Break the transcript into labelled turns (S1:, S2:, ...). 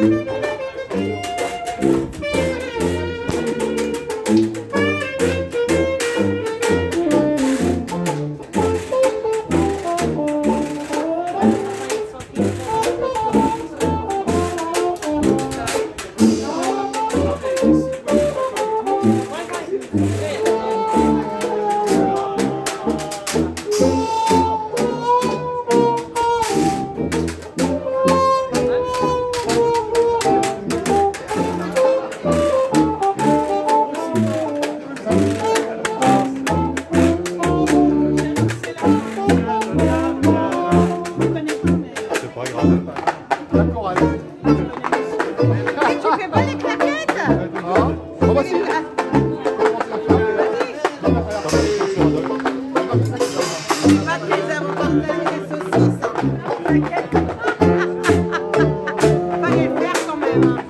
S1: Thank you. Vai, Everton Melão.